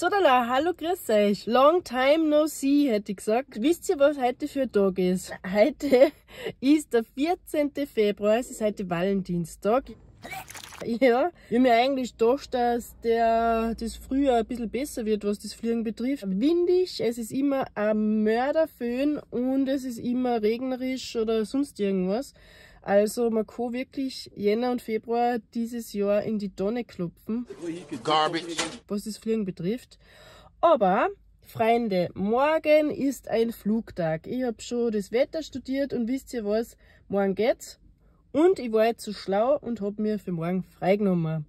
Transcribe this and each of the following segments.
So, da, hallo, grüß euch. Long time no see, hätte ich gesagt. Wisst ihr, was heute für ein Tag ist? Heute ist der 14. Februar, es ist heute Valentinstag. Ja, ich habe mir eigentlich gedacht, dass der, das Frühjahr ein bisschen besser wird, was das Fliegen betrifft. Windig, es ist immer ein Mörderföhn und es ist immer regnerisch oder sonst irgendwas. Also man kann wirklich Jänner und Februar dieses Jahr in die Tonne klopfen, Garbage. was das Fliegen betrifft. Aber, Freunde, morgen ist ein Flugtag. Ich habe schon das Wetter studiert und wisst ihr was, morgen geht's. Und ich war jetzt so schlau und habe mir für morgen freigenommen.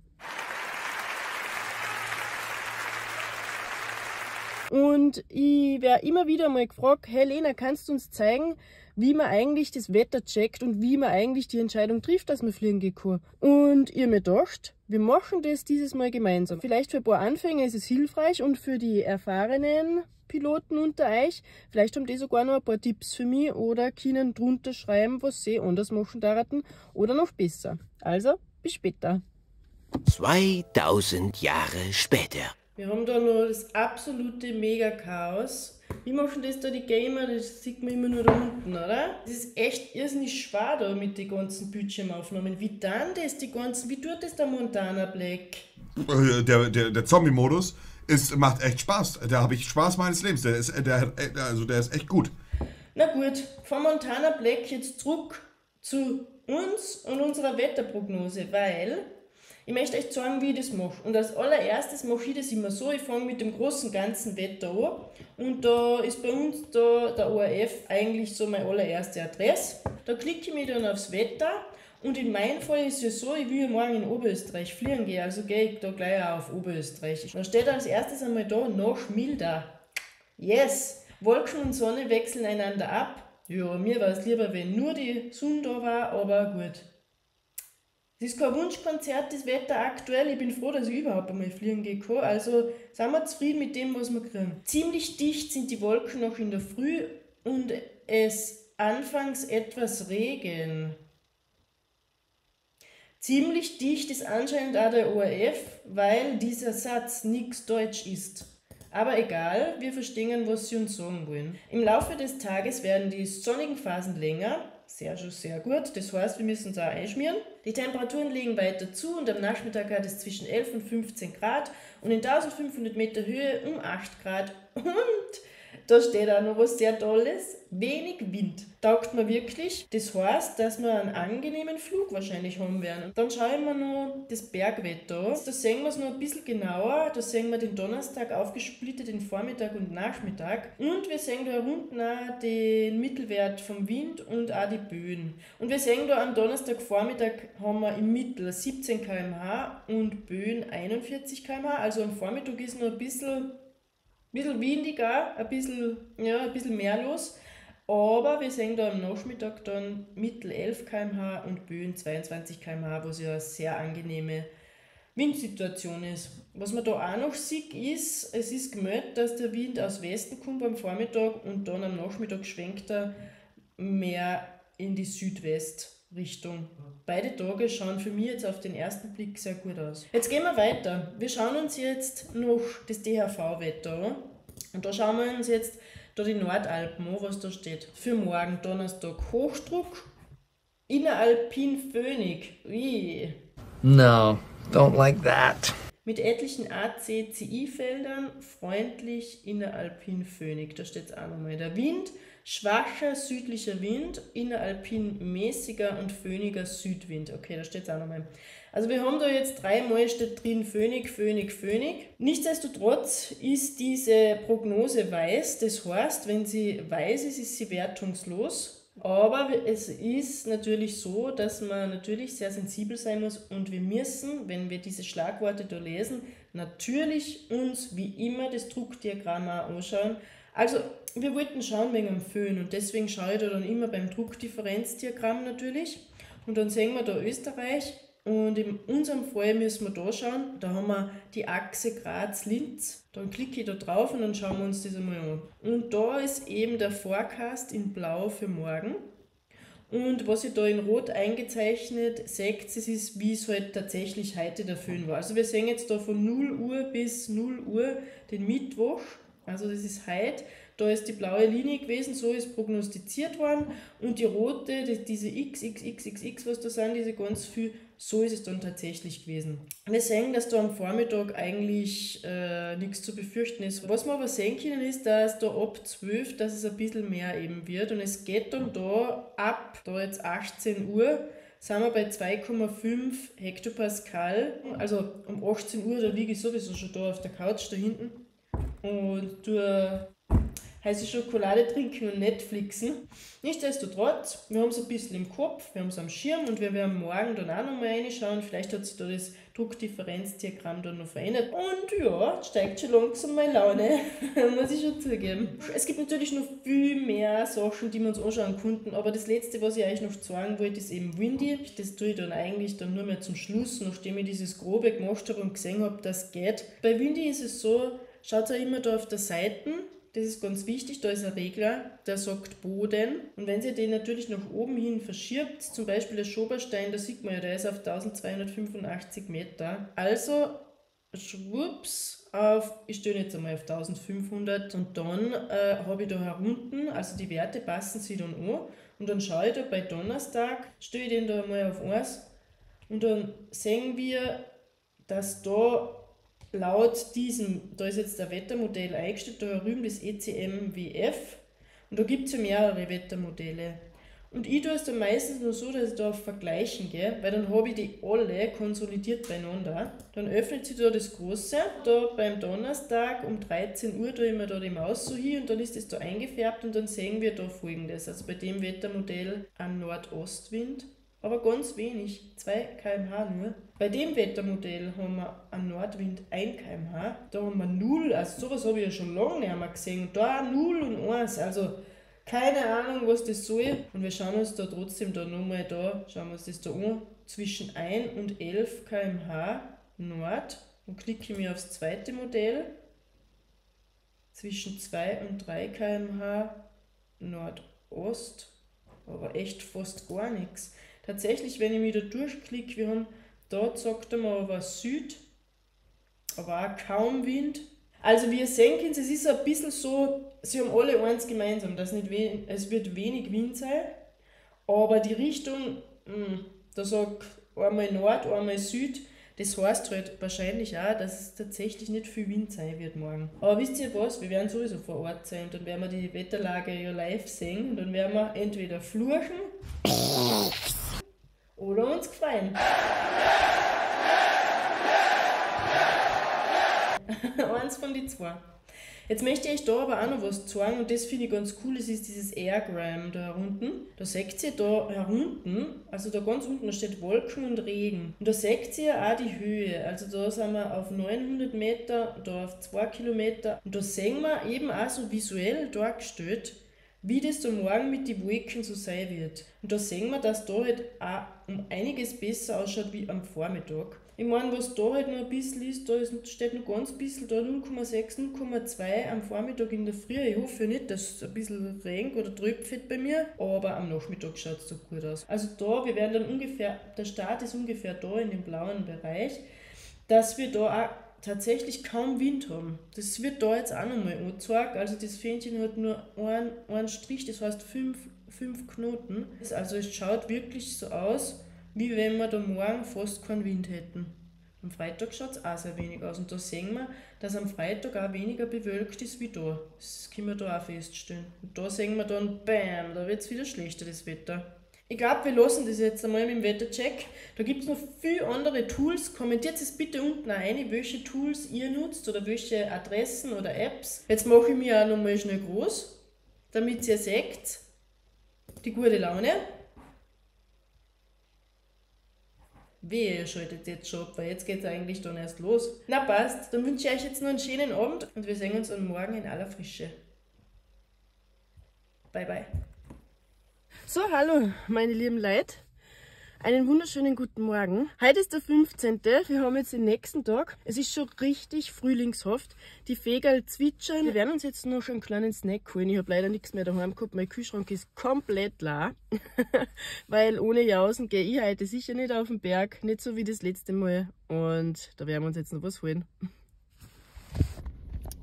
Und ich werde immer wieder mal gefragt, hey Lena, kannst du uns zeigen, wie man eigentlich das Wetter checkt und wie man eigentlich die Entscheidung trifft, dass man fliegen gehen kann. Und ihr mir gedacht, wir machen das dieses Mal gemeinsam. Vielleicht für ein paar Anfänger ist es hilfreich und für die erfahrenen Piloten unter euch, vielleicht haben die sogar noch ein paar Tipps für mich oder können drunter schreiben, was sie anders machen dachten oder noch besser. Also, bis später. 2000 Jahre später. Wir haben da noch das absolute Mega-Chaos. Wie machen das da die Gamer? Das sieht man immer nur da unten, oder? Das ist echt irrsinnig schwer da mit den ganzen Bildschirmaufnahmen. Wie dann das, die ganzen, wie tut das der Montana Black? Äh, der, der, der Zombie-Modus ist, macht echt Spaß. Da habe ich Spaß meines Lebens. Der ist, der, also der ist echt gut. Na gut, von Montana Black jetzt zurück zu uns und unserer Wetterprognose, weil ich möchte euch zeigen, wie ich das mache. Und als allererstes mache ich das immer so, ich fange mit dem großen ganzen Wetter an. Und da ist bei uns da der ORF eigentlich so meine allererste Adresse. Da klicke ich mich dann aufs Wetter. Und in meinem Fall ist es so, ich will morgen in Oberösterreich fliegen gehen, also gehe ich da gleich auch auf Oberösterreich. Da steht als erstes einmal da, noch milder. Yes! Wolken und Sonne wechseln einander ab. Ja, mir war es lieber, wenn nur die Sonne da war, aber gut. Es ist kein Wunschkonzert, das Wetter aktuell. Ich bin froh, dass ich überhaupt einmal fliegen gehen kann. Also sind wir zufrieden mit dem, was wir kriegen. Ziemlich dicht sind die Wolken noch in der Früh und es anfangs etwas Regen. Ziemlich dicht ist anscheinend auch der ORF, weil dieser Satz nichts Deutsch ist. Aber egal, wir verstehen, was sie uns sagen wollen. Im Laufe des Tages werden die sonnigen Phasen länger sehr, sehr gut. Das heißt, wir müssen es auch einschmieren. Die Temperaturen liegen weiter zu und am Nachmittag hat es zwischen 11 und 15 Grad und in 1500 Meter Höhe um 8 Grad und da steht auch noch was sehr Tolles. Wenig Wind. Taugt mir wirklich. Das heißt, dass wir einen angenehmen Flug wahrscheinlich haben werden. Dann schauen wir noch das Bergwetter. Da sehen wir es noch ein bisschen genauer. Da sehen wir den Donnerstag aufgesplittet in Vormittag und Nachmittag. Und wir sehen da unten auch den Mittelwert vom Wind und auch die Böen. Und wir sehen da am Donnerstagvormittag haben wir im Mittel 17 km/h und Böen 41 km/h. Also am Vormittag ist noch ein bisschen bisschen windiger, ein bisschen, ja, ein bisschen mehr los. Aber wir sehen da am Nachmittag dann Mittel 11 km/h und Böen 22 km/h, was ja eine sehr angenehme Windsituation ist. Was man da auch noch sieht, ist, es ist gemeldet, dass der Wind aus Westen kommt am Vormittag und dann am Nachmittag schwenkt er mehr in die Südwestrichtung. Beide Tage schauen für mich jetzt auf den ersten Blick sehr gut aus. Jetzt gehen wir weiter. Wir schauen uns jetzt noch das DHV-Wetter an. Und da schauen wir uns jetzt da die Nordalpen an, was da steht. Für morgen Donnerstag Hochdruck, Inneralpin Föhnig. Wie? No, don't like that. Mit etlichen ACCI-Feldern, freundlich Inneralpin Föhnig. Da steht es auch nochmal. Der Wind Schwacher südlicher Wind, inneralpin mäßiger und föhniger Südwind. Okay, da steht es auch nochmal. Also wir haben da jetzt dreimal steht drin Föhnig, Föhnig, Föhnig. Nichtsdestotrotz ist diese Prognose weiß. Das heißt, wenn sie weiß ist, ist sie wertungslos. Aber es ist natürlich so, dass man natürlich sehr sensibel sein muss und wir müssen, wenn wir diese Schlagworte da lesen, natürlich uns wie immer das Druckdiagramm auch anschauen also, wir wollten schauen wegen dem Föhn und deswegen schaue ich da dann immer beim Druckdifferenzdiagramm natürlich. Und dann sehen wir da Österreich und in unserem Fall müssen wir da schauen, da haben wir die Achse Graz-Linz. Dann klicke ich da drauf und dann schauen wir uns das einmal an. Und da ist eben der Forecast in Blau für morgen. Und was ich da in Rot eingezeichnet seht, das ist, wie es halt tatsächlich heute der Föhn war. Also wir sehen jetzt da von 0 Uhr bis 0 Uhr den Mittwoch, also das ist heute. Da ist die blaue Linie gewesen, so ist prognostiziert worden. Und die rote, die, diese XXXXX, was da sind, diese ganz viel, so ist es dann tatsächlich gewesen. Wir sehen, dass da am Vormittag eigentlich äh, nichts zu befürchten ist. Was wir aber sehen können, ist, dass da ab 12, dass es ein bisschen mehr eben wird. Und es geht dann da ab, da jetzt 18 Uhr, sind wir bei 2,5 Hektopascal. Also um 18 Uhr, da liege ich sowieso schon da auf der Couch da hinten und tue heiße Schokolade trinken und Netflixen. Nichtsdestotrotz, wir haben es ein bisschen im Kopf, wir haben es am Schirm und wir werden morgen dann auch nochmal reinschauen. Vielleicht hat sich da das Druckdifferenzdiagramm dann noch verändert. Und ja, steigt schon langsam meine Laune, muss ich schon zugeben. Es gibt natürlich noch viel mehr Sachen, die wir uns anschauen konnten, aber das letzte, was ich euch noch sagen wollte, ist eben Windy. Das tue ich dann eigentlich dann nur mehr zum Schluss, nachdem ich dieses Grobe gemacht habe und gesehen habe, dass es geht. Bei Windy ist es so, schaut ja immer da auf der Seite, das ist ganz wichtig, da ist ein Regler, der sagt Boden. Und wenn ihr den natürlich nach oben hin verschiebt, zum Beispiel der Schoberstein, da sieht man ja, der ist auf 1285 Meter. Also, schwupps, auf, ich stehe jetzt einmal auf 1500 und dann äh, habe ich da herunten, also die Werte passen sich dann an und dann schaue ich da bei Donnerstag, stehe ich den da mal auf 1 und dann sehen wir, dass da laut diesem, da ist jetzt der Wettermodell eingestellt, da drüben das ECMWF und da gibt es ja mehrere Wettermodelle. Und ich tue es dann meistens nur so, dass ich da auf Vergleichen gehe, weil dann habe ich die alle konsolidiert beieinander. Dann öffnet sich da das Große, da beim Donnerstag um 13 Uhr tue ich mir da die Maus so hin und dann ist das da eingefärbt und dann sehen wir da folgendes. Also bei dem Wettermodell ein Nordostwind, aber ganz wenig, 2 km/h nur. Bei dem Wettermodell haben wir einen Nordwind 1 km/h, da haben wir 0, also sowas habe ich ja schon lange nicht mehr gesehen, da 0 und 1, also keine Ahnung, was das soll. Und wir schauen uns da trotzdem da nochmal da, schauen wir uns das da an, zwischen 1 und 11 km/h Nord und klicke mir aufs zweite Modell, zwischen 2 und 3 km/h Nordost, aber echt fast gar nichts. Tatsächlich, wenn ich mich da durchklicke, wir haben, da sagt er mal aber Süd, aber auch kaum Wind. Also wie ihr sehen könnt, es ist ein bisschen so, sie haben alle eins gemeinsam, dass nicht es wird wenig Wind sein, aber die Richtung, mh, hm, da sagt einmal Nord, einmal Süd, das heißt halt wahrscheinlich auch, dass es tatsächlich nicht viel Wind sein wird morgen. Aber wisst ihr was? Wir werden sowieso vor Ort sein und dann werden wir die Wetterlage ja live sehen und dann werden wir entweder fluchen oder uns gefallen. Eins von die zwei. Jetzt möchte ich da aber auch noch was zeigen und das finde ich ganz cool, das ist dieses Airgram da unten. Da seht ihr da herunten, also da ganz unten, da steht Wolken und Regen. Und da seht ihr auch die Höhe, also da sind wir auf 900 Meter, da auf 2 Kilometer. Und da sehen wir eben auch so visuell dargestellt, wie das da morgen mit den Wolken so sein wird. Und da sehen wir, dass da halt auch um einiges besser ausschaut wie am Vormittag. Ich meine, was da halt noch ein bisschen ist, da steht noch ganz bisschen da 0,6, 0,2 am Vormittag in der Früh. Ich hoffe nicht, dass es ein bisschen regnet oder tröpfelt bei mir, aber am Nachmittag schaut es so gut aus. Also da, wir werden dann ungefähr, der Start ist ungefähr da in dem blauen Bereich, dass wir da auch tatsächlich kaum Wind haben. Das wird da jetzt auch nochmal angezeigt. Also das Fähnchen hat nur einen, einen Strich, das heißt fünf, fünf Knoten. Also es schaut wirklich so aus, wie wenn wir da morgen fast keinen Wind hätten. Am Freitag schaut es auch sehr wenig aus. Und da sehen wir, dass am Freitag auch weniger bewölkt ist wie da. Das können wir da auch feststellen. Und da sehen wir dann, bam, da wird es wieder schlechter, das Wetter. Ich glaube, wir lassen das jetzt einmal mit dem Wettercheck. Da gibt es noch viele andere Tools. Kommentiert es bitte unten rein, welche Tools ihr nutzt oder welche Adressen oder Apps. Jetzt mache ich mir auch nochmal schnell groß, damit ihr seht, die gute Laune. Wehe, ihr schaltet jetzt schon ab, weil jetzt geht es eigentlich dann erst los. Na passt, dann wünsche ich euch jetzt noch einen schönen Abend und wir sehen uns dann morgen in aller Frische. Bye bye. So, hallo, meine lieben Leute. Einen wunderschönen guten Morgen. Heute ist der 15. Wir haben jetzt den nächsten Tag. Es ist schon richtig frühlingshaft. Die Vögel zwitschern. Wir werden uns jetzt noch einen kleinen Snack holen. Ich habe leider nichts mehr daheim gehabt. Mein Kühlschrank ist komplett leer. Weil ohne Jausen gehe ich heute sicher nicht auf den Berg. Nicht so wie das letzte Mal. Und da werden wir uns jetzt noch was holen.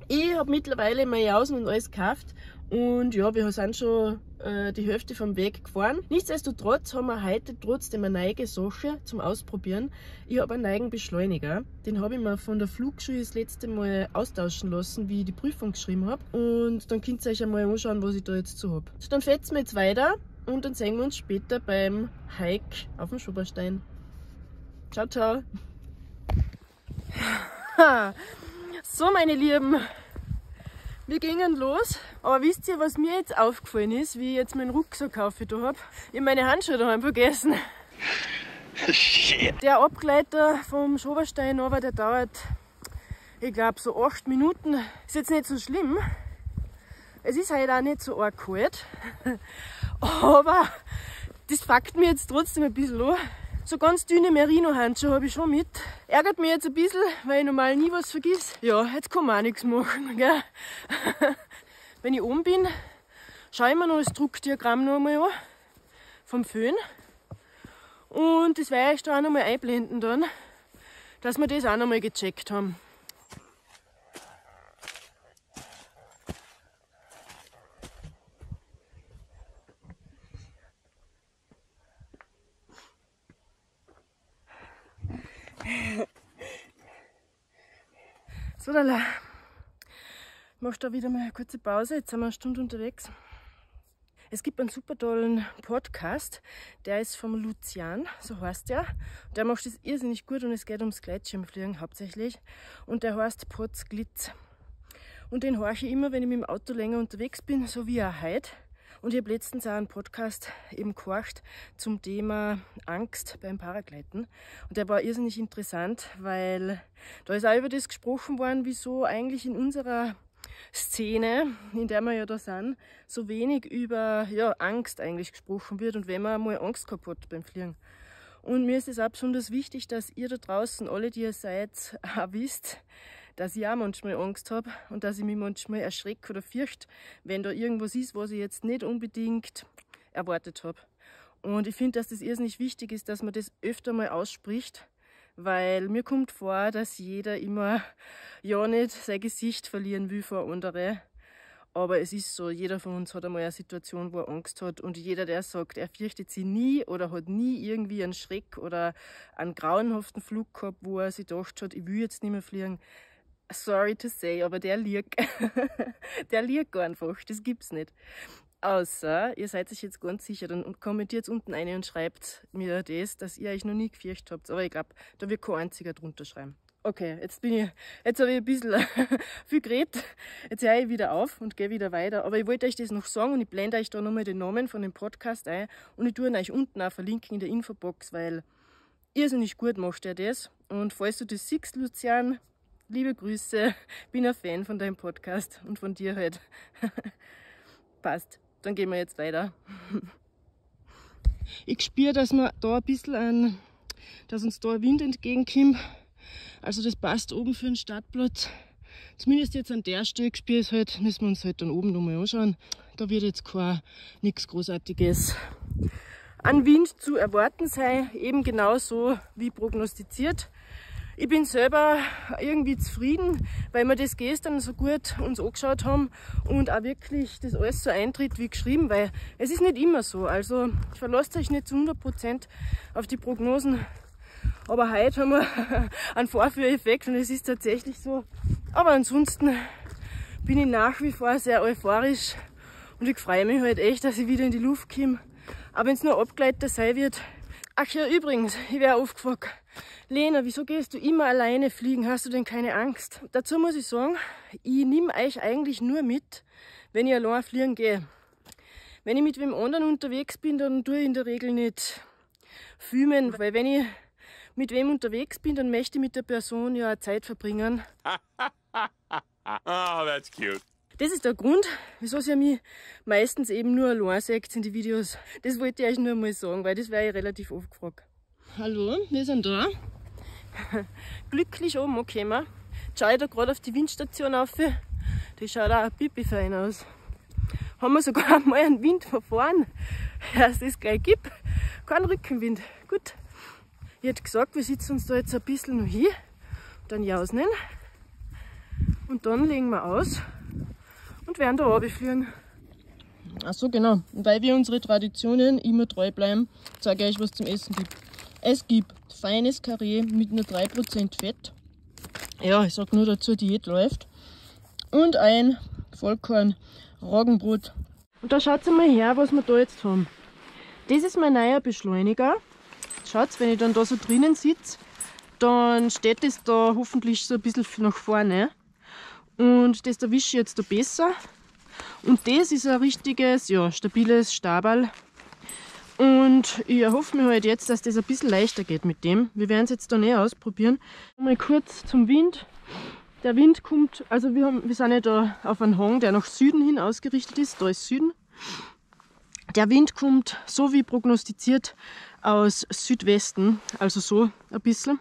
Ich habe mittlerweile meine Jausen und alles gekauft und ja, wir sind schon äh, die Hälfte vom Weg gefahren. Nichtsdestotrotz haben wir heute trotzdem eine neue Sache zum Ausprobieren. Ich habe einen neuen Beschleuniger. Den habe ich mir von der Flugschule das letzte Mal austauschen lassen, wie ich die Prüfung geschrieben habe. Und dann könnt ihr euch einmal anschauen, was ich da jetzt so habe. So, dann fetzen wir jetzt weiter und dann sehen wir uns später beim Hike auf dem Schoberstein. Ciao, ciao. So, meine Lieben, wir gingen los, aber wisst ihr, was mir jetzt aufgefallen ist, wie ich jetzt meinen Rucksack kaufe da habe? Ich habe meine Handschuhe daheim vergessen. Shit. Der Abgleiter vom Schoberstein aber, der dauert, ich glaube, so acht Minuten. Ist jetzt nicht so schlimm. Es ist halt auch nicht so arg kalt. Aber das fuckt mir jetzt trotzdem ein bisschen an. So ganz dünne Merino-Handschuhe habe ich schon mit. Ärgert mich jetzt ein bisschen, weil ich normal nie was vergiss. Ja, jetzt kann man auch nichts machen. Gell? Wenn ich oben bin, schaue ich mir noch das Druckdiagramm noch einmal an. Vom Föhn. Und das werde ich da auch noch mal einblenden dann, dass wir das auch noch mal gecheckt haben. So, dann machst da wieder mal eine kurze Pause. Jetzt sind wir eine Stunde unterwegs. Es gibt einen super tollen Podcast, der ist vom Lucian, so heißt der. Der macht es irrsinnig gut und es geht ums Gleitschirmfliegen hauptsächlich. Und der heißt Potsglitz. Und den horche ich immer, wenn ich mit dem Auto länger unterwegs bin, so wie er heute. Und ich habe letztens auch einen Podcast eben gehorcht zum Thema Angst beim Paragleiten. Und der war irrsinnig interessant, weil da ist auch über das gesprochen worden, wieso eigentlich in unserer Szene, in der wir ja da sind, so wenig über ja, Angst eigentlich gesprochen wird und wenn man mal Angst hat beim Fliegen. Und mir ist es auch besonders wichtig, dass ihr da draußen, alle, die ihr seid, auch wisst, dass ich auch manchmal Angst habe und dass ich mich manchmal erschrecke oder fürchte, wenn da irgendwas ist, was ich jetzt nicht unbedingt erwartet habe. Und ich finde, dass das irrsinnig wichtig ist, dass man das öfter mal ausspricht, weil mir kommt vor, dass jeder immer ja nicht sein Gesicht verlieren will vor andere. Aber es ist so, jeder von uns hat einmal eine Situation, wo er Angst hat. Und jeder, der sagt, er fürchtet sie nie oder hat nie irgendwie einen Schreck oder einen grauenhaften Flug gehabt, wo er sich gedacht hat, ich will jetzt nicht mehr fliegen, sorry to say, aber der liegt, der liegt einfach, das gibt's nicht. Außer, ihr seid euch jetzt ganz sicher, dann kommentiert unten eine und schreibt mir das, dass ihr euch noch nie gefürchtet habt. Aber ich glaube, da wird kein einziger drunter schreiben. Okay, jetzt bin ich, jetzt habe ich ein bisschen viel geredet. Jetzt höre ich wieder auf und gehe wieder weiter. Aber ich wollte euch das noch sagen und ich blende euch da nochmal den Namen von dem Podcast ein und ich tue ihn euch unten auch verlinken in der Infobox, weil irrsinnig gut macht er das. Und falls du das siehst, Lucian, liebe Grüße, bin ein Fan von deinem Podcast und von dir halt. Passt, dann gehen wir jetzt weiter. Ich spüre, dass wir da ein bisschen an, dass uns da ein Wind entgegenkommt. Also das passt oben für den Startplatz. Zumindest jetzt an der Stelle spüre ich es halt, müssen wir uns halt dann oben nochmal anschauen. Da wird jetzt kein nichts Großartiges an Wind zu erwarten sein, eben genauso wie prognostiziert. Ich bin selber irgendwie zufrieden, weil wir das gestern so gut uns angeschaut haben und auch wirklich das alles so eintritt wie geschrieben, weil es ist nicht immer so. Also verlasst euch nicht zu 100% auf die Prognosen. Aber heute haben wir einen Vorführeffekt und es ist tatsächlich so. Aber ansonsten bin ich nach wie vor sehr euphorisch und ich freue mich halt echt, dass ich wieder in die Luft komme. Aber wenn es nur Abgleiter sein wird. Ach ja, übrigens, ich wäre aufgefragt. Lena, wieso gehst du immer alleine fliegen? Hast du denn keine Angst? Dazu muss ich sagen, ich nehme euch eigentlich nur mit, wenn ich allein fliegen gehe. Wenn ich mit wem anderen unterwegs bin, dann tue ich in der Regel nicht filmen, weil wenn ich mit wem unterwegs bin, dann möchte ich mit der Person ja Zeit verbringen. oh, that's cute. Das ist der Grund, wieso ihr mich meistens eben nur allein seht in die Videos. Das wollte ich euch nur mal sagen, weil das wäre ich relativ oft gefragt. Hallo, wir sind da. Glücklich oben angekommen. Schau ich da gerade auf die Windstation auf. Die schaut auch pipi fein aus. Haben wir sogar einmal einen Wind verfahren, dass es gleich gibt. Kein Rückenwind. Gut. Ich hätte gesagt, wir sitzen uns da jetzt ein bisschen noch hin, dann jausen und dann legen wir aus und werden da runterfliegen. Ach so, genau. Weil wir unsere Traditionen immer treu bleiben, zeige ich euch, was zum Essen gibt. Es gibt feines Karree mit nur 3% Fett. Ja, ich sag nur dazu, Diät läuft. Und ein Vollkorn Roggenbrot. Und da schaut mal her, was wir da jetzt haben. Das ist mein neuer Beschleuniger. Schaut, wenn ich dann da so drinnen sitze, dann steht das da hoffentlich so ein bisschen nach vorne. Und das erwische ich jetzt da besser. Und das ist ein richtiges, ja, stabiles Stabal. Und ich erhoffe mir halt jetzt, dass das ein bisschen leichter geht mit dem. Wir werden es jetzt da näher ausprobieren. Mal kurz zum Wind. Der Wind kommt, also wir, haben, wir sind ja da auf einem Hang, der nach Süden hin ausgerichtet ist. Da ist Süden. Der Wind kommt, so wie prognostiziert, aus Südwesten, also so ein bisschen.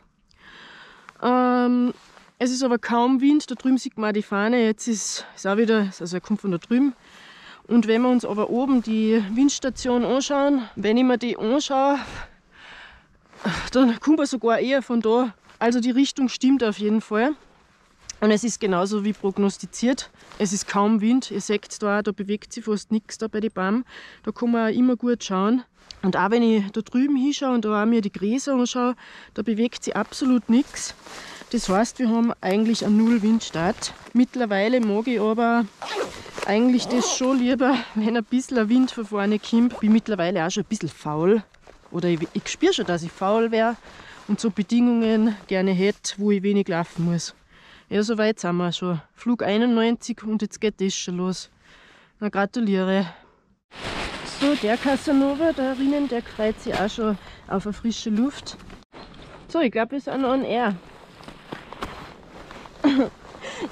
Ähm, es ist aber kaum Wind, da drüben sieht man die Fahne, jetzt ist es auch wieder, also er kommt von da drüben. Und wenn wir uns aber oben die Windstation anschauen, wenn ich mir die anschaue, dann kommt er sogar eher von da. Also die Richtung stimmt auf jeden Fall. Und es ist genauso wie prognostiziert. Es ist kaum Wind. Ihr seht da, da bewegt sich fast nichts da bei den Bäumen. Da kann man immer gut schauen. Und auch wenn ich da drüben hinschaue und da auch mir die Gräser anschaue, da bewegt sich absolut nichts. Das heißt, wir haben eigentlich einen Null-Windstart. Mittlerweile mag ich aber eigentlich das schon lieber, wenn ein bisschen Wind von vorne kommt. Bin mittlerweile auch schon ein bisschen faul. Oder ich, ich spüre schon, dass ich faul wäre und so Bedingungen gerne hätte, wo ich wenig laufen muss. Ja, so weit sind wir schon. Flug 91 und jetzt geht das schon los. Na, gratuliere. So, der Casanova da drinnen, der freut sich auch schon auf eine frische Luft. So, ich glaube, wir sind on air.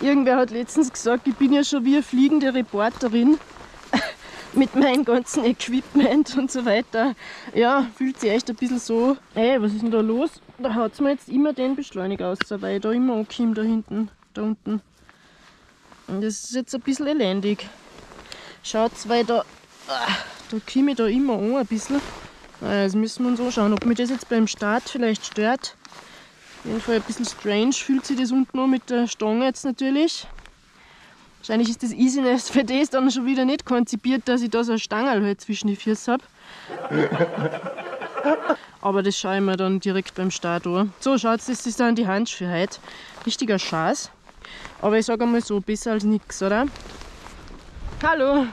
Irgendwer hat letztens gesagt, ich bin ja schon wie eine fliegende Reporterin mit meinem ganzen Equipment und so weiter. Ja, fühlt sich echt ein bisschen so. Ey, was ist denn da los? Da hat es mir jetzt immer den Beschleuniger aus, weil ich da immer ankomme, da hinten, da unten. Und das ist jetzt ein bisschen elendig. Schaut, weil da, ah, da komme ich da immer an ein bisschen. Jetzt müssen wir uns anschauen, ob mich das jetzt beim Start vielleicht stört. Jeden Fall ein bisschen strange fühlt sich das unten an mit der Stange jetzt natürlich. Wahrscheinlich ist das Easiness für das dann schon wieder nicht konzipiert, dass ich da so eine Stange halt zwischen die Füße habe. Aber das schaue ich mir dann direkt beim Start an. So, schaut, das ist dann die Handschuhe heute. Richtiger Schatz. Aber ich sage einmal so, besser als nichts, oder? Hallo!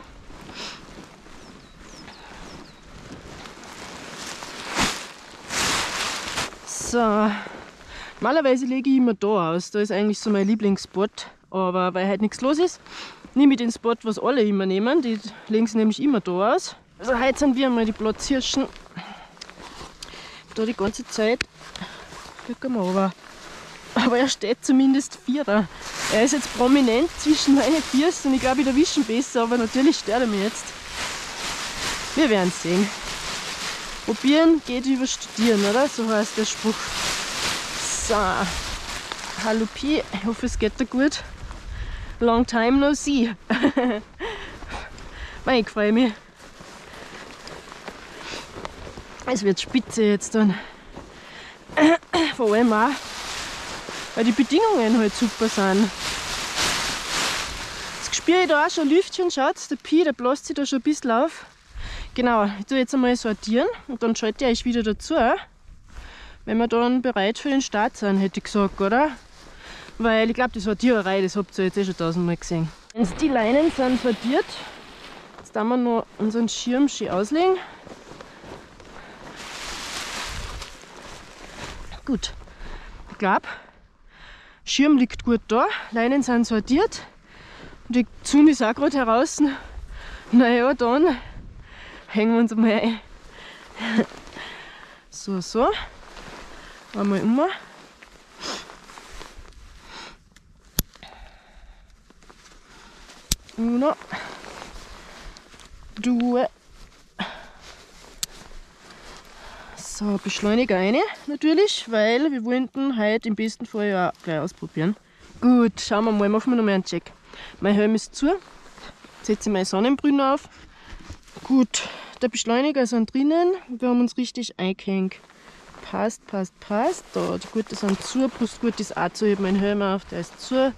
So, normalerweise lege ich immer da aus. Da ist eigentlich so mein Lieblingsspot. Aber weil heute nichts los ist, nehme ich den Spot, was alle immer nehmen. Die legen sie nämlich immer da aus. Also heute sind wir mal die Platzhirschen da die ganze Zeit. Gucken wir aber. Aber er steht zumindest vierer. Er ist jetzt prominent zwischen meinen Füßen und ich glaube, ich erwische ihn besser, aber natürlich stört er mich jetzt. Wir werden sehen. Probieren geht über Studieren, oder? So heißt der Spruch. So. Hallo Pi, ich hoffe es geht dir gut. Long time no see. ich freue mich. Es wird spitze jetzt dann. Vor allem auch, weil die Bedingungen halt super sind. Jetzt spüre ich da auch schon Lüftchen, schaut, der Pi, der bläst sich da schon ein bisschen auf. Genau, ich tue jetzt einmal sortieren und dann schalte ich euch wieder dazu, wenn wir dann bereit für den Start sind, hätte ich gesagt, oder? Weil ich glaube, die Sortiererei, das habt ihr jetzt eh schon tausendmal gesehen. Jetzt die Leinen sind sortiert. Jetzt haben wir noch unseren Schirm schön auslegen. Gut. Ich glaube, Schirm liegt gut da, Leinen sind sortiert. Die Sonne ist auch gerade heraus. Naja, dann hängen wir uns mal ein. So, so. Einmal um. Uno, due. So, Beschleuniger eine natürlich, weil wir wollten heute im besten Fall ja gleich ausprobieren. Gut, schauen wir mal, machen wir noch mal einen Check. Mein Helm ist zu. Setze meine Sonnenbrille auf. Gut, der Beschleuniger ist drinnen. Wir haben uns richtig eingehängt. Passt, passt, passt. Da, die Gurte sind zu, plus gut ist auch zu. Ich habe meinen Helm auf, der ist zu.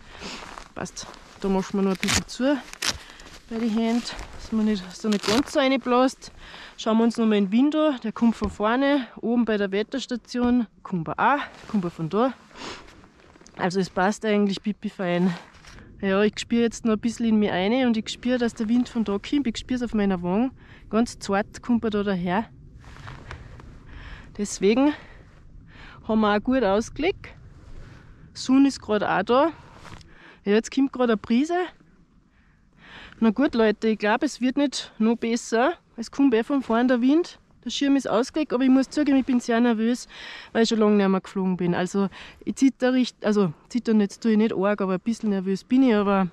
Passt. Da machen wir noch ein bisschen zu bei den Händen, dass man nicht, dass nicht ganz so reinbläst. Schauen wir uns noch mal den Wind an. Der kommt von vorne, oben bei der Wetterstation. Kommt er auch, kommt er von da. Also es passt eigentlich pipi fein. Ja, ich spüre jetzt noch ein bisschen in mir ein und ich spüre, dass der Wind von da kommt. Ich spüre es auf meiner Wange. Ganz zart kommt er da daher. Deswegen haben wir auch gut ausgelegt. Sonne ist gerade auch da. Ja, jetzt kommt gerade eine Brise. Na gut, Leute, ich glaube, es wird nicht noch besser. Es kommt eh von vorn der Wind. Der Schirm ist ausgelegt, aber ich muss zugeben, ich bin sehr nervös, weil ich schon lange nicht mehr geflogen bin. Also ich zitter richtig, also zittern jetzt tue ich nicht arg, aber ein bisschen nervös bin ich, aber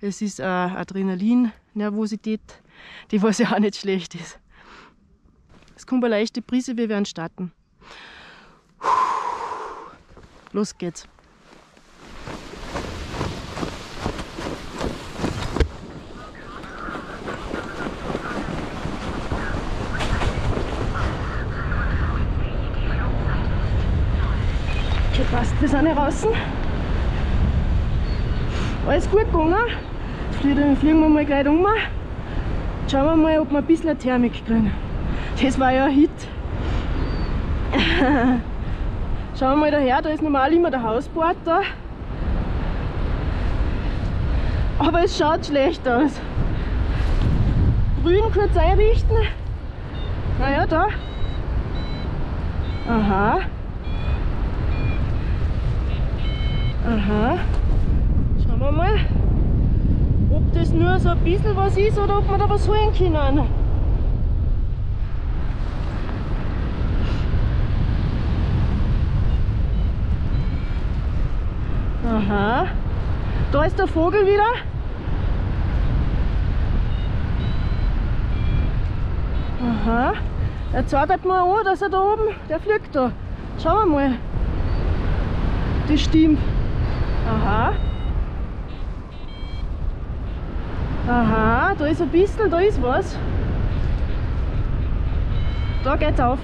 es ist eine Adrenalin-Nervosität, die was ja auch nicht schlecht ist. Es kommt eine leichte Brise, wir werden starten. Los geht's. Okay, passt, wir sind hier draußen. Alles gut gegangen. Jetzt fliegen wir mal gleich um. Schauen wir mal, ob wir ein bisschen Thermik kriegen. Das war ja ein Hit. Schauen wir mal daher, da ist normal immer der Hausbord da. Aber es schaut schlecht aus. Grün kurz einrichten. Naja, da. Aha. Aha. Schauen wir mal, ob das nur so ein bisschen was ist oder ob wir da was holen können. Aha. Da ist der Vogel wieder. Aha. Er zeigt mir an, dass er da oben, der fliegt da. Schauen wir mal. Das stimmt. Aha. Aha, da ist ein bisschen, da ist was. Da geht's auf.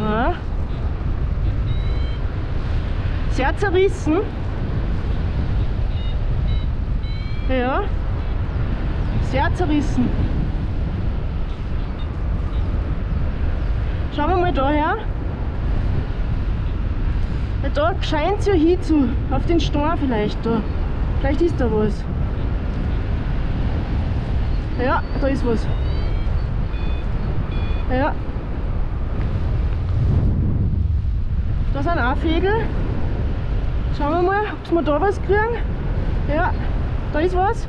Aha. Sehr zerrissen. Ja. Sehr zerrissen. Schauen wir mal da her. Ja, da scheint es ja hinzu. Auf den Stein vielleicht da. Vielleicht ist da was. Ja, da ist was. Ja. Da sind auch Vögel. Schauen wir mal, ob wir da was kriegen. Ja, da ist was.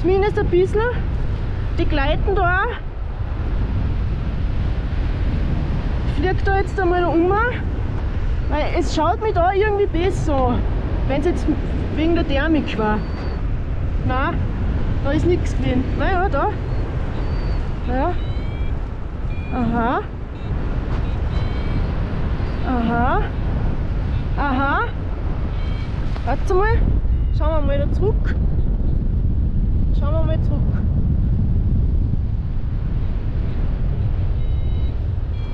Zumindest ein bisschen. Die gleiten da. Ich fliege da jetzt einmal um, weil es schaut mir da irgendwie besser an, wenn es jetzt wegen der Thermik war. Nein, da ist nichts gewesen. Naja, da. Ja. Aha. Aha. Aha. Warte mal. Schauen wir mal da zurück. Schauen wir mal zurück.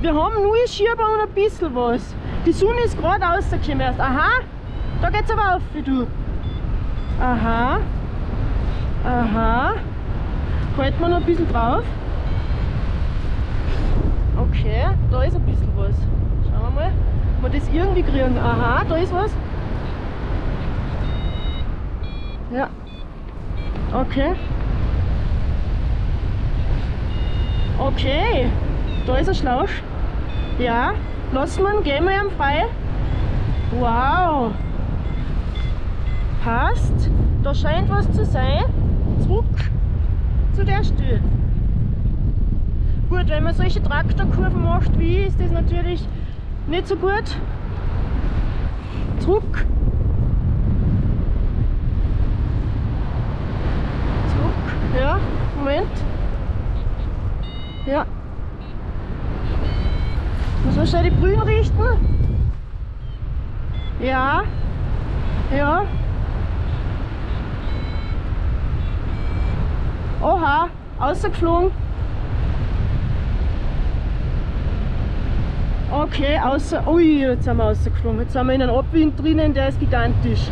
Wir haben nur Schieber und ein bisschen was. Die Sonne ist gerade rausgekommen erst. Aha. Da geht's aber auf, wie du. Aha. Aha. Halten wir noch ein bisschen drauf. Okay, da ist ein bisschen was. Mal, ob wir das irgendwie kriegen. Aha, da ist was. Ja. Okay. Okay. Da ist ein Schlauch. Ja. Lassen wir gehen wir ihm frei. Wow. Passt. Da scheint was zu sein. Zurück zu der Stelle. Gut, wenn man solche Traktorkurven macht wie ist das natürlich nicht so gut. Zurück. Zurück. Ja, Moment. Ja. Muss man schnell die Brühen richten? Ja. Ja. Oha, ausgeflogen. Okay, außer. Ui, jetzt sind wir rausgeflogen. Jetzt sind wir in einem Abwind drinnen, der ist gigantisch.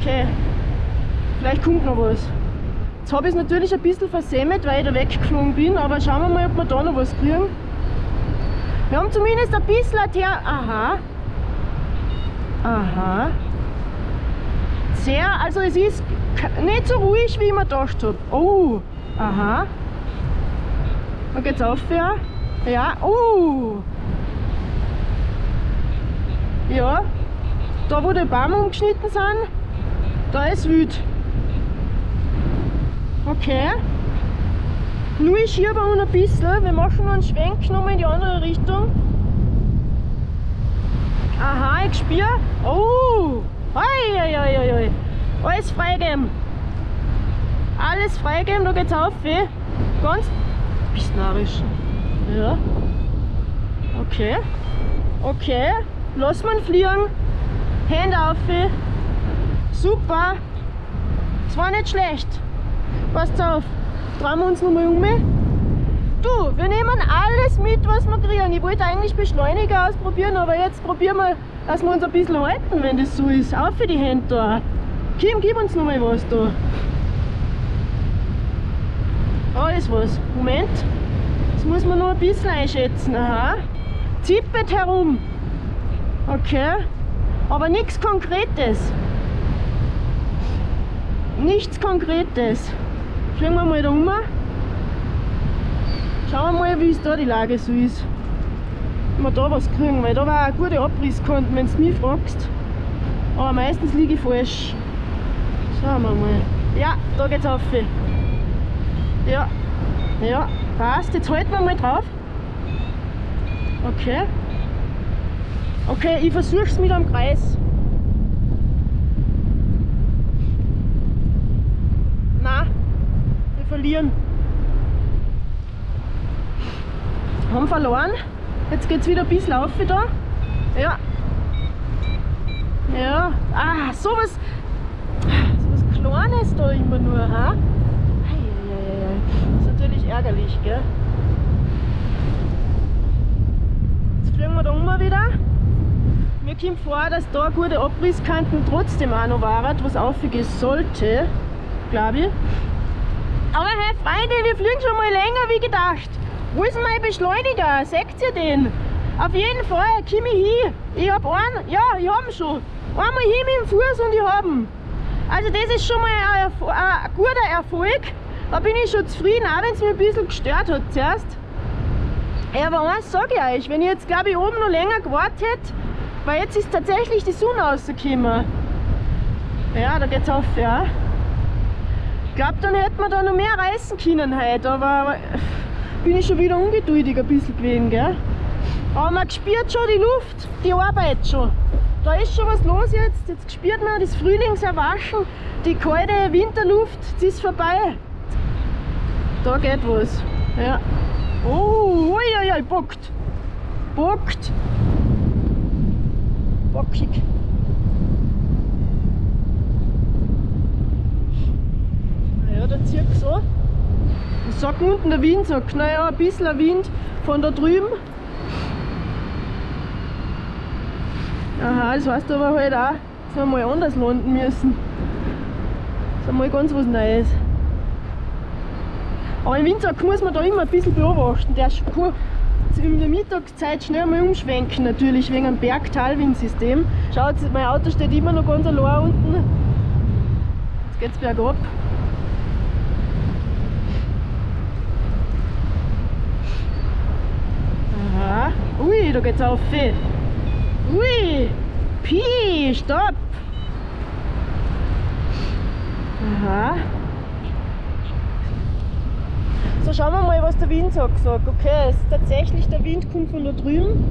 Okay. Vielleicht kommt noch was. Jetzt habe ich es natürlich ein bisschen versemmelt, weil ich da weggeflogen bin, aber schauen wir mal, ob wir da noch was kriegen. Wir haben zumindest ein bisschen Ter Aha. Aha. Sehr, also es ist nicht so ruhig, wie ich mir gedacht habe. Oh, aha. Da geht's auf, ja. Ja, oh. Ja, da wo die Bäume umgeschnitten sind, da ist wild. Okay. Nur ich schiebe noch ein bisschen. Wir machen noch einen Schwenk nochmal in die andere Richtung. Aha, ich spüre. Oh! Oi, oi, oi, oi, oi. Alles freigeben. Alles freigeben, da geht's auf. eh. Ganz bisschen narrisch. Ja. Okay. Okay. Lass man fliegen. Hände auf. Super. Es war nicht schlecht. Passt auf. Drehen wir uns nochmal um. Du, wir nehmen alles mit, was wir kriegen. Ich wollte eigentlich Beschleuniger ausprobieren, aber jetzt probieren wir, dass wir uns ein bisschen halten, wenn das so ist. Auf für die Hände da. Kim, gib uns nochmal was da. Alles was. Moment. Das muss man noch ein bisschen einschätzen. Aha. Zippet herum. Okay. Aber nichts Konkretes. Nichts Konkretes. Fliegen wir mal da um. Schauen wir mal, wie es da die Lage so ist. Ob wir da was kriegen, weil da war eine gute Abrisskante, wenn du mich fragst. Aber meistens liege ich falsch. Schauen wir mal. Ja, da geht's auf. Ja, ja, passt. Jetzt halten wir mal drauf. Okay. Okay, ich versuch's mit einem Kreis. Na, wir verlieren. Haben verloren. Jetzt geht's wieder ein bisschen auf da. Ja. Ja. Ah, sowas. Sowas Kleines da immer nur, ha? Das ist natürlich ärgerlich, gell? Jetzt fliegen wir da um wieder. Mir kommt vor, dass da gute Abrisskanten trotzdem auch noch waren, was aufgehen sollte, glaube ich. Aber hey Freunde, wir fliegen schon mal länger wie gedacht. Wo ist mein Beschleuniger? Seht ihr den? Auf jeden Fall, komm ich hin. Ich hab einen, ja, ich hab ihn schon. Einmal hin mit dem Fuß und ich hab ihn. Also das ist schon mal ein, ein guter Erfolg. Da bin ich schon zufrieden, auch wenn es mich ein bisschen gestört hat zuerst. Ja, aber eins sage ich euch, wenn ich jetzt glaube ich oben noch länger gewartet hätte, weil jetzt ist tatsächlich die Sonne rausgekommen. Ja, da geht's auf, ja. Ich glaube, dann hätte man da noch mehr reißen können heute, aber bin ich schon wieder ungeduldig ein bisschen gewesen, gell? Aber man spürt schon die Luft, die Arbeit schon. Da ist schon was los jetzt. Jetzt spürt man das Frühlingserwachen, die kalte Winterluft, jetzt ist vorbei. Da geht was. Ja. Oh, ui, ui, ui, bockt. Bockt. Bockig. Naja, der zieht so. Was sagt unten der Wind? Sagt, naja, ein bisschen Wind von da drüben. Aha, das heißt aber halt auch, dass wir mal anders landen müssen. Das ist einmal ganz was Neues. Aber im Windsack muss man da immer ein bisschen beobachten. Der sch- kann in der Mittagszeit schnell mal umschwenken, natürlich wegen einem Bergtalwindsystem. Schaut, mein Auto steht immer noch ganz allein unten. Jetzt geht's bergab. Aha. Ui, da geht's auf. Ui! Pi, stopp! Aha. So, schauen wir mal, was der Wind sagt. Okay, es ist tatsächlich, der Wind kommt von da drüben.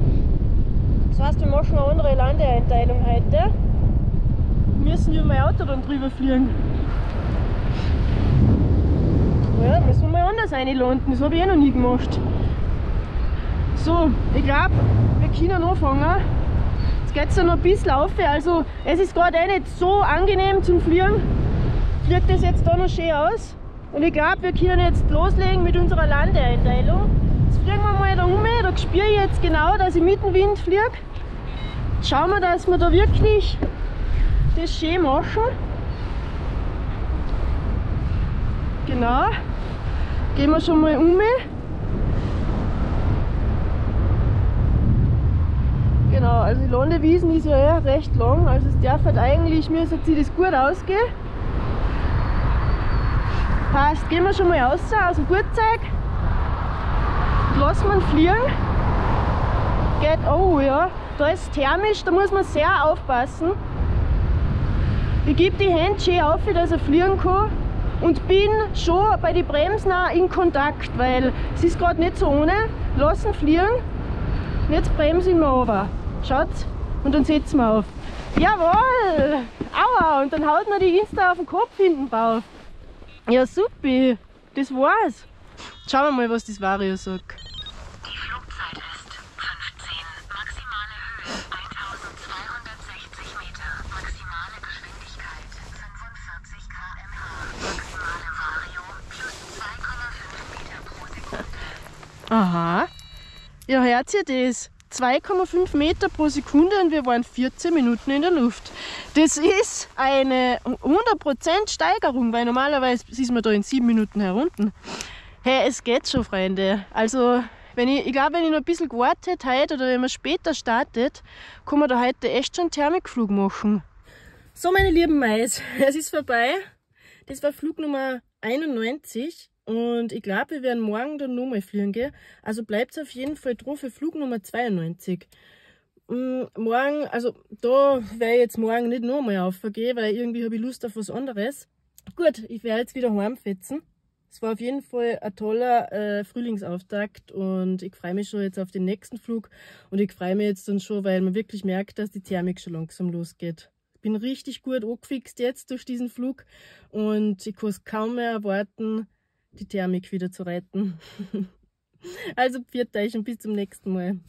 Das heißt, wir machen eine andere Landeeinteilung heute. Wir müssen über mein Auto dann drüber fliegen. Ja, müssen wir mal anders reinlanden. Das habe ich eh noch nie gemacht. So, ich glaube, wir können anfangen. Jetzt geht es noch ein bisschen auf. Also, es ist gerade eh nicht so angenehm zum Fliegen. Fliegt das jetzt da noch schön aus. Und ich glaube, wir können jetzt loslegen mit unserer Landeeinteilung. Jetzt fliegen wir mal da um. Da spüre ich jetzt genau, dass ich mit dem Wind fliege. Schauen wir, dass wir da wirklich das schön machen. Genau. Gehen wir schon mal um. Genau, also die Landewiesen ist ja recht lang, also es darf halt eigentlich, mir sagt sie das gut ausgehen. Passt, gehen wir schon mal raus aus dem Gurtzeug. Lassen wir ihn fliegen. Geht, oh ja, da ist thermisch, da muss man sehr aufpassen. Ich gebe die Hände schön auf, dass er fliegen kann und bin schon bei den Bremsen auch in Kontakt, weil es ist gerade nicht so ohne. Lassen fliegen und jetzt bremsen wir runter. Schaut, und dann setzen wir auf. Jawohl! Aua! Und dann haut man die Insta auf den Kopf hinten drauf. Ja, super! Das war's. Schauen wir mal, was das Vario sagt. Die Flugzeit ist 15, maximale Höhe 1260 Meter, maximale Geschwindigkeit 45 km/h, maximale Vario plus 2,5 Meter pro Sekunde. Aha. Ja, hört ihr das? 2,5 Meter pro Sekunde und wir waren 14 Minuten in der Luft. Das ist eine 100% Steigerung, weil normalerweise ist man da in 7 Minuten herunten. Hey, es geht schon, Freunde. Also, wenn ich, ich glaube, wenn ich noch ein bisschen gewartet hätte oder wenn man später startet, kann man da heute echt schon einen Thermikflug machen. So, meine lieben Mais, es ist vorbei. Das war Flug Nummer 91 und ich glaube, wir werden morgen dann nochmal fliegen gehen. Also bleibt auf jeden Fall dran für Flug Nummer 92. Mm, morgen, also da werde ich jetzt morgen nicht nochmal aufgehen, weil irgendwie habe ich Lust auf was anderes. Gut, ich werde jetzt wieder heimfetzen. Es war auf jeden Fall ein toller äh, Frühlingsauftakt und ich freue mich schon jetzt auf den nächsten Flug und ich freue mich jetzt dann schon, weil man wirklich merkt, dass die Thermik schon langsam losgeht. Ich bin richtig gut angefixt jetzt durch diesen Flug und ich kann es kaum mehr erwarten, die Thermik wieder zu retten. also, und bis zum nächsten Mal.